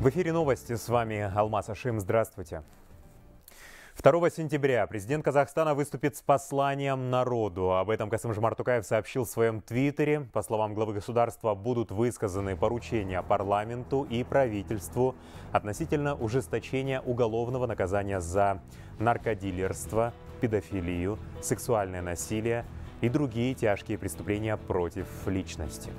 В эфире новости. С вами Алмаз Ашим. Здравствуйте. 2 сентября президент Казахстана выступит с посланием народу. Об этом Касым Жмартукаев сообщил в своем твиттере. По словам главы государства, будут высказаны поручения парламенту и правительству относительно ужесточения уголовного наказания за наркодилерство, педофилию, сексуальное насилие и другие тяжкие преступления против личности.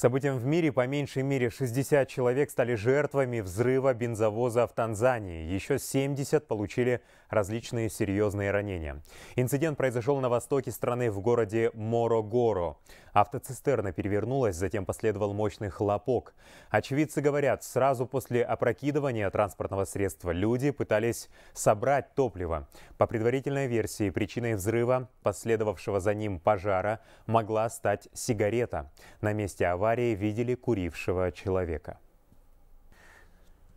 Событиям в мире по меньшей мере 60 человек стали жертвами взрыва бензовоза в Танзании. Еще 70 получили различные серьезные ранения. Инцидент произошел на востоке страны в городе Морогоро. Автоцистерна перевернулась, затем последовал мощный хлопок. Очевидцы говорят, сразу после опрокидывания транспортного средства люди пытались собрать топливо. По предварительной версии, причиной взрыва, последовавшего за ним пожара, могла стать сигарета. На месте аварии видели курившего человека.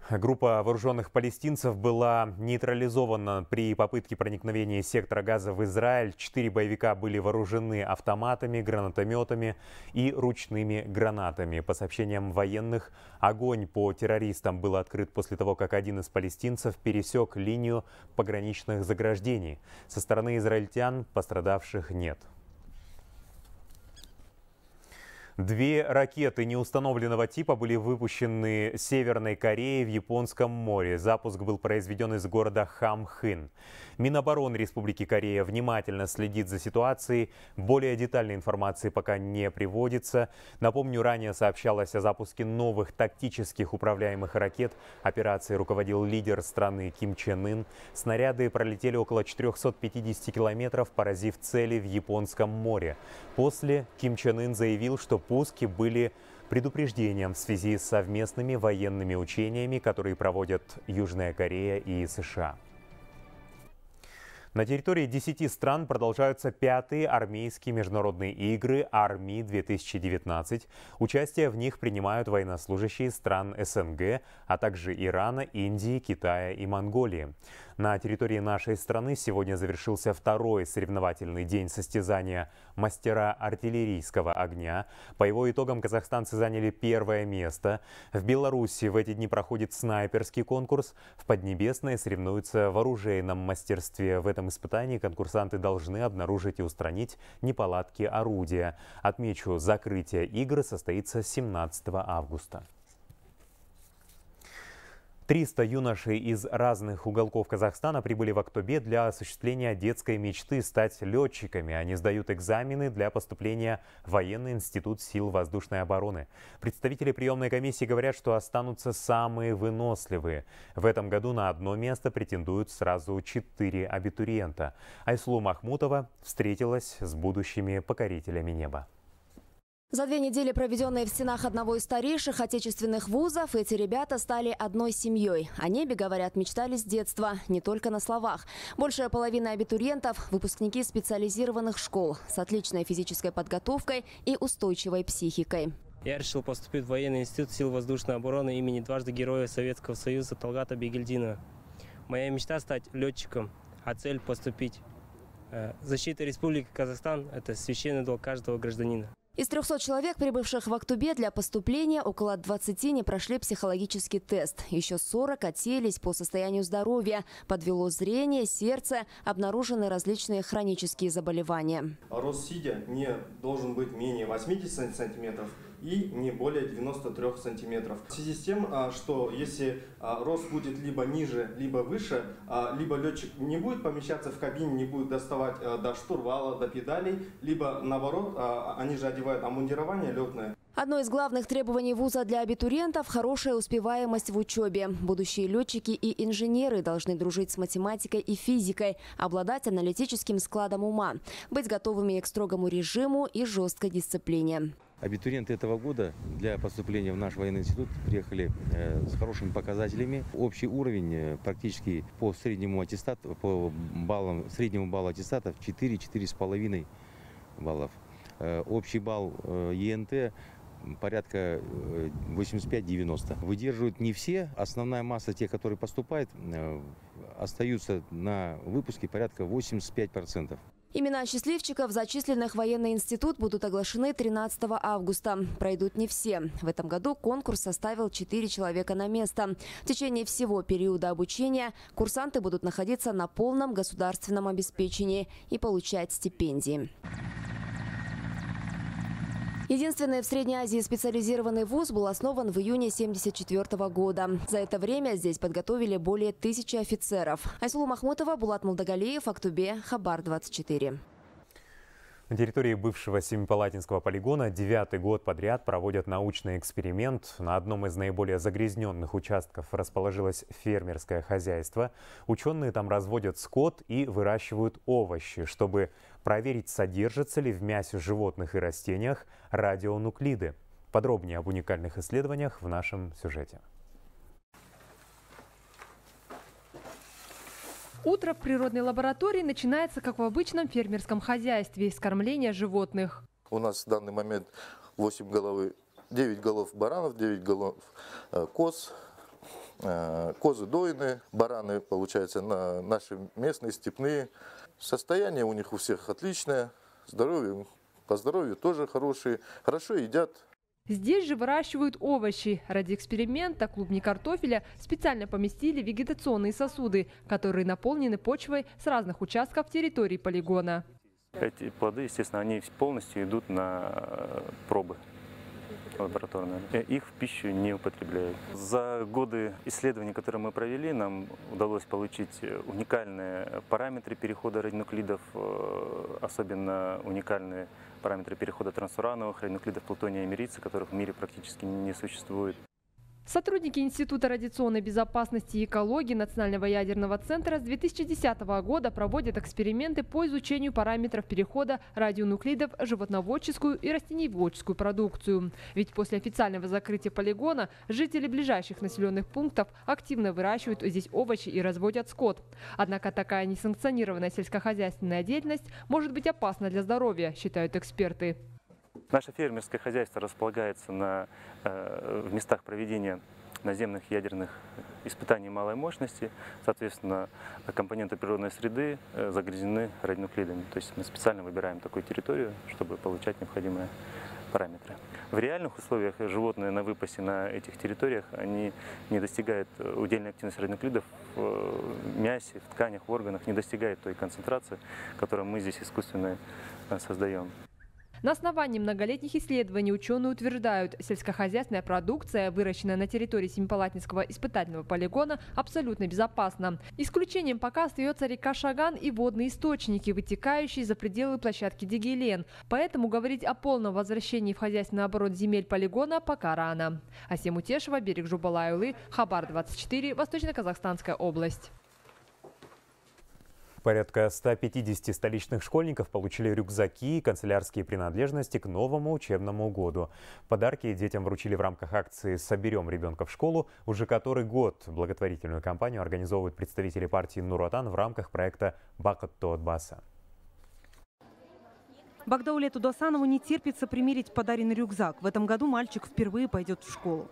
Группа вооруженных палестинцев была нейтрализована при попытке проникновения сектора газа в Израиль. Четыре боевика были вооружены автоматами, гранатометами и ручными гранатами. По сообщениям военных, огонь по террористам был открыт после того, как один из палестинцев пересек линию пограничных заграждений. Со стороны израильтян пострадавших нет. Две ракеты неустановленного типа были выпущены Северной Кореей в Японском море. Запуск был произведен из города Хамхын. Минобороны Республики Корея внимательно следит за ситуацией. Более детальной информации пока не приводится. Напомню, ранее сообщалось о запуске новых тактических управляемых ракет. Операцией руководил лидер страны Ким Чен Ын. Снаряды пролетели около 450 километров, поразив цели в Японском море. После Ким Чен Ын заявил, что пуски были предупреждением в связи с совместными военными учениями, которые проводят Южная Корея и США. На территории 10 стран продолжаются пятые армейские международные игры «Арми-2019». Участие в них принимают военнослужащие стран СНГ, а также Ирана, Индии, Китая и Монголии. На территории нашей страны сегодня завершился второй соревновательный день состязания «Мастера артиллерийского огня». По его итогам казахстанцы заняли первое место. В Беларуси в эти дни проходит снайперский конкурс. В Поднебесной соревнуются в оружейном мастерстве. В этом испытании конкурсанты должны обнаружить и устранить неполадки орудия. Отмечу, закрытие игр состоится 17 августа. 300 юношей из разных уголков Казахстана прибыли в Актобе для осуществления детской мечты стать летчиками. Они сдают экзамены для поступления в Военный институт сил воздушной обороны. Представители приемной комиссии говорят, что останутся самые выносливые. В этом году на одно место претендуют сразу четыре абитуриента. Айслу Махмутова встретилась с будущими покорителями неба. За две недели, проведенные в стенах одного из старейших отечественных вузов, эти ребята стали одной семьей. О небе, говорят, мечтали с детства, не только на словах. Большая половина абитуриентов – выпускники специализированных школ с отличной физической подготовкой и устойчивой психикой. Я решил поступить в военный институт сил воздушной обороны имени дважды Героя Советского Союза Талгата Бегельдина. Моя мечта – стать летчиком, а цель – поступить. Э, защита Республики Казахстан – это священный долг каждого гражданина. Из 300 человек, прибывших в Актубе для поступления, около 20 не прошли психологический тест. Еще 40 отселись по состоянию здоровья. Подвело зрение, сердце, обнаружены различные хронические заболевания. Рост сидя не должен быть менее 80 сантиметров и не более 93 сантиметров. В связи с тем, а, что если а, рост будет либо ниже, либо выше, а, либо летчик не будет помещаться в кабине, не будет доставать до штурвала, до педалей, либо наоборот, они же одевают обмундирование летное. Одно из главных требований вуза для абитуриентов – хорошая успеваемость в учебе. Будущие летчики и инженеры должны дружить с математикой и физикой, обладать аналитическим складом ума, быть готовыми к строгому режиму и жесткой дисциплине. Абитуриенты этого года для поступления в наш военный институт приехали э, с хорошими показателями. Общий уровень э, практически по среднему аттестату, по баллам, среднему баллу аттестатов 4-4,5 баллов. Э, общий балл ЕНТ порядка 85-90. Выдерживают не все. Основная масса тех, которые поступают, остаются на выпуске порядка 85%. Имена счастливчиков, зачисленных в военный институт, будут оглашены 13 августа. Пройдут не все. В этом году конкурс составил 4 человека на место. В течение всего периода обучения курсанты будут находиться на полном государственном обеспечении и получать стипендии. Единственный в Средней Азии специализированный вуз был основан в июне 1974 года. За это время здесь подготовили более тысячи офицеров. Айсулу Махмутова, Булат Молдогалиев, Актубе, Хабар 24. На территории бывшего Семипалатинского полигона девятый год подряд проводят научный эксперимент. На одном из наиболее загрязненных участков расположилось фермерское хозяйство. Ученые там разводят скот и выращивают овощи, чтобы проверить, содержатся ли в мясе животных и растениях радионуклиды. Подробнее об уникальных исследованиях в нашем сюжете. Утро в природной лаборатории начинается, как в обычном фермерском хозяйстве, с кормления животных. У нас в данный момент 8 головы, 9 голов баранов, 9 голов э, коз, э, козы дойные, бараны, получается, на наши местные, степные. Состояние у них у всех отличное, здоровье, по здоровью тоже хорошие, хорошо едят, Здесь же выращивают овощи. Ради эксперимента клубни картофеля специально поместили вегетационные сосуды, которые наполнены почвой с разных участков территории полигона. Эти плоды, естественно, они полностью идут на э, пробы лабораторные. Их в пищу не употребляют. За годы исследований, которые мы провели, нам удалось получить уникальные параметры перехода радионуклидов, э, особенно уникальные параметры перехода трансурановых радионуклидов плутония и мерица, которых в мире практически не существует. Сотрудники Института радиационной безопасности и экологии Национального ядерного центра с 2010 года проводят эксперименты по изучению параметров перехода радионуклидов в животноводческую и растениеводческую продукцию. Ведь после официального закрытия полигона жители ближайших населенных пунктов активно выращивают здесь овощи и разводят скот. Однако такая несанкционированная сельскохозяйственная деятельность может быть опасна для здоровья, считают эксперты. Наше фермерское хозяйство располагается на, э, в местах проведения наземных ядерных испытаний малой мощности. Соответственно, компоненты природной среды э, загрязнены радионуклидами. То есть мы специально выбираем такую территорию, чтобы получать необходимые параметры. В реальных условиях животные на выпасе на этих территориях они не достигают э, удельной активности радионуклидов в мясе, в тканях, в органах, не достигает той концентрации, которую мы здесь искусственно создаем. На основании многолетних исследований ученые утверждают, сельскохозяйственная продукция, выращенная на территории Семипалатинского испытательного полигона, абсолютно безопасна. Исключением пока остается река Шаган и водные источники, вытекающие за пределы площадки Дигелен. Поэтому говорить о полном возвращении в хозяйственный оборот земель полигона пока рано. Асем Утешева, берег Жубалаюлы, Хабар 24, Восточно-Казахстанская область. Порядка 150 столичных школьников получили рюкзаки и канцелярские принадлежности к новому учебному году. Подарки детям вручили в рамках акции «Соберем ребенка в школу». Уже который год благотворительную кампанию организовывают представители партии «Нуротан» в рамках проекта «Бакатто от Баса». Багдаулету Досанову не терпится примерить подаренный рюкзак. В этом году мальчик впервые пойдет в школу.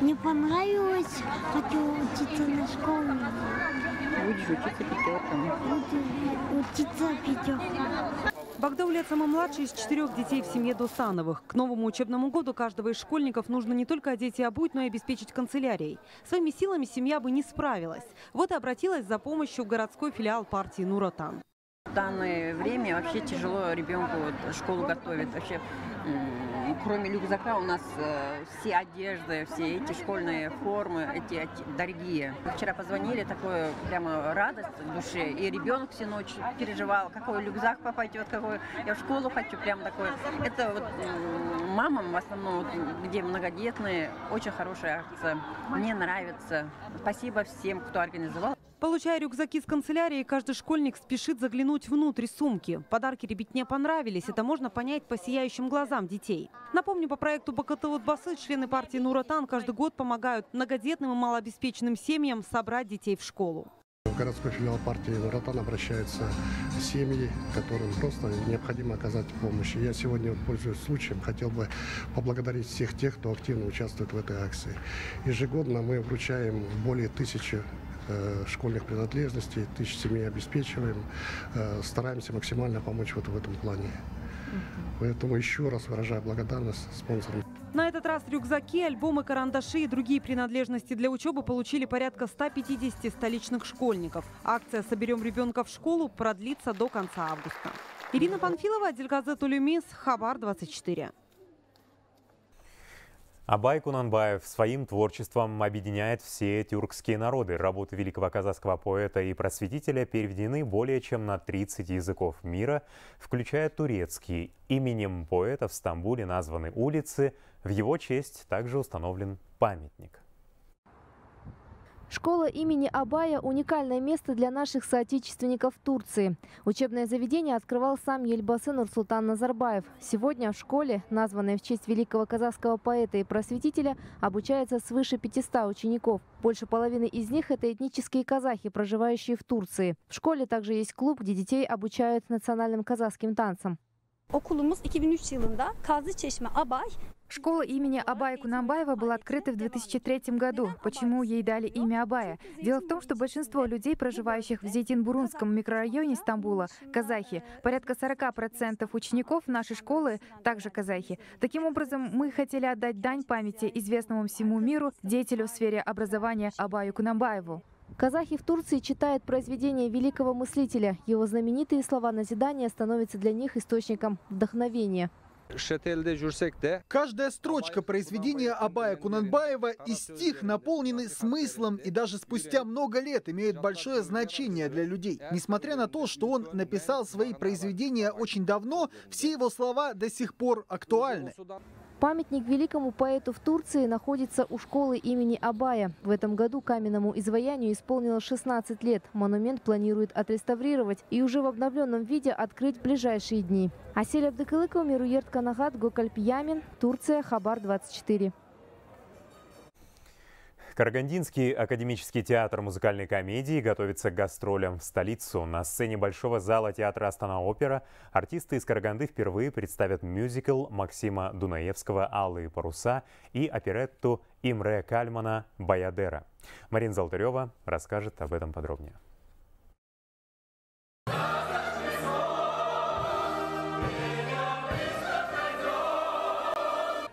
Мне понравилось, хочу учиться на школу. Будешь учиться пятерками. Буду учиться пятерками. Багдаулет самый младший из четырех детей в семье Досановых. К новому учебному году каждого из школьников нужно не только одеть и обуть, но и обеспечить канцелярией. Своими силами семья бы не справилась. Вот и обратилась за помощью в городской филиал партии «Нуротан». В данное время вообще тяжело ребенку школу готовить. Вообще кроме рюкзака у нас э, все одежды, все эти школьные формы, эти, дорогие. Вчера позвонили, такое прямо радость в душе. И ребенок всю ночь переживал, какой рюкзак попадет, какой я в школу хочу, прям такой. Это вот мамам в основном, вот, где многодетные, очень хорошая акция. Мне нравится. Спасибо всем, кто организовал. Получая рюкзаки с канцелярии, каждый школьник спешит заглянуть внутрь сумки. Подарки ребятне понравились. Это можно понять по сияющим глазам детей. Напомню, по проекту БКТ Басы члены партии Нуратан каждый год помогают многодетным и малообеспеченным семьям собрать детей в школу. В городской филиал партии «Ротан» обращаются семьи, которым просто необходимо оказать помощь. Я сегодня, пользуясь случаем, хотел бы поблагодарить всех тех, кто активно участвует в этой акции. Ежегодно мы вручаем более тысячи школьных принадлежностей, тысяч семей обеспечиваем, э, стараемся максимально помочь вот в этом плане. Поэтому еще раз выражаю благодарность спонсорам. На этот раз рюкзаки, альбомы, карандаши и другие принадлежности для учебы получили порядка 150 столичных школьников. Акция «Соберем ребенка в школу» продлится до конца августа. Ирина Панфилова, Адельгазет Улюмис, Хабар 24. Абай Кунанбаев своим творчеством объединяет все тюркские народы. Работы великого казахского поэта и просветителя переведены более чем на 30 языков мира, включая турецкий. Именем поэта в Стамбуле названы улицы, в его честь также установлен памятник. Школа имени Абая – уникальное место для наших соотечественников Турции. Учебное заведение открывал сам Ельбасы Нурсултан Назарбаев. Сегодня в школе, названной в честь великого казахского поэта и просветителя, обучается свыше 500 учеников. Больше половины из них – это этнические казахи, проживающие в Турции. В школе также есть клуб, где детей обучают национальным казахским танцам. Okulumuz 2003 yılında Kazlı Çeşme Abay Школа имени Абая Кунамбаева была открыта в 2003 году. Почему ей дали имя Абая? Дело в том, что большинство людей, проживающих в Зейтинбурунском микрорайоне Стамбула, казахи. Порядка 40% учеников нашей школы также казахи. Таким образом, мы хотели отдать дань памяти известному всему миру деятелю в сфере образования Абаю Кунамбаеву. Казахи в Турции читают произведения великого мыслителя. Его знаменитые слова назидания становятся для них источником вдохновения. Каждая строчка произведения Абая Кунанбаева и стих наполнены смыслом и даже спустя много лет имеют большое значение для людей. Несмотря на то, что он написал свои произведения очень давно, все его слова до сих пор актуальны. Памятник великому поэту в Турции находится у школы имени Абая. В этом году каменному изваянию исполнилось 16 лет. Монумент планируют отреставрировать и уже в обновленном виде открыть в ближайшие дни. Асель Абдыкалыкова, Мируерт Канагат, Гокальп Ямин, Турция, Хабар 24. Карагандинский академический театр музыкальной комедии готовится к гастролям в столицу. На сцене Большого зала театра Астана-Опера артисты из Караганды впервые представят мюзикл Максима Дунаевского «Алые паруса» и оперетту Имре Кальмана «Баядера». Марина Золотарева расскажет об этом подробнее.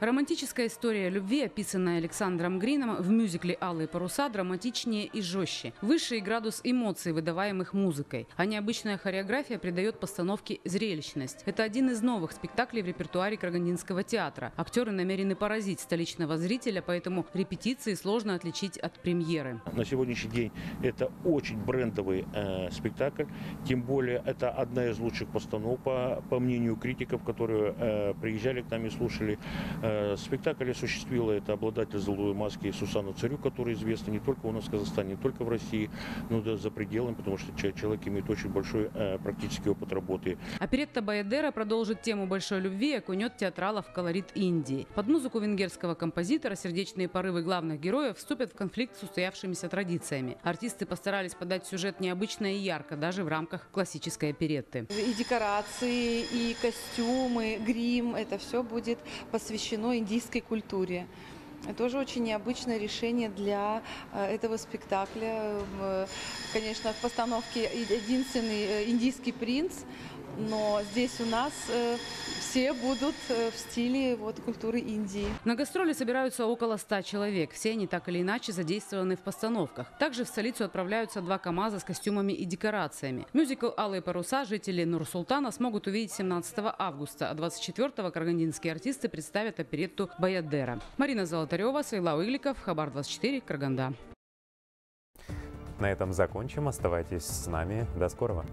Романтическая история любви, описанная Александром Грином в мюзикле «Алые паруса», драматичнее и жестче. Высший градус эмоций, выдаваемых музыкой. А необычная хореография придает постановке зрелищность. Это один из новых спектаклей в репертуаре Карагандинского театра. Актеры намерены поразить столичного зрителя, поэтому репетиции сложно отличить от премьеры. На сегодняшний день это очень брендовый э, спектакль. Тем более это одна из лучших постановок, по, по мнению критиков, которые э, приезжали к нам и слушали. Э, спектакль осуществила это обладатель «Золотой маски» Сусана Царю, который известна не только у нас в Казахстане, не только в России, но и за пределами, потому что человек имеет очень большой э, практический опыт работы. Оперетта Баядера продолжит тему большой любви и окунет театралов в колорит Индии. Под музыку венгерского композитора сердечные порывы главных героев вступят в конфликт с устоявшимися традициями. Артисты постарались подать сюжет необычно и ярко, даже в рамках классической оперетты. И декорации, и костюмы, грим – это все будет посвящено посвящено индийской культуре. Тоже очень необычное решение для э, этого спектакля. Конечно, в постановке единственный э, индийский принц, но здесь у нас э, все будут в стиле вот, культуры Индии. На гастроли собираются около 100 человек. Все они так или иначе задействованы в постановках. Также в столицу отправляются два КАМАЗа с костюмами и декорациями. Мюзикл «Алые паруса» жители Нур-Султана смогут увидеть 17 августа, а 24-го карагандинские артисты представят оперетту «Баядера». Марина Золотарева, Свейла Уигликов, Хабар-24, Караганда. На этом закончим. Оставайтесь с нами. До скорого.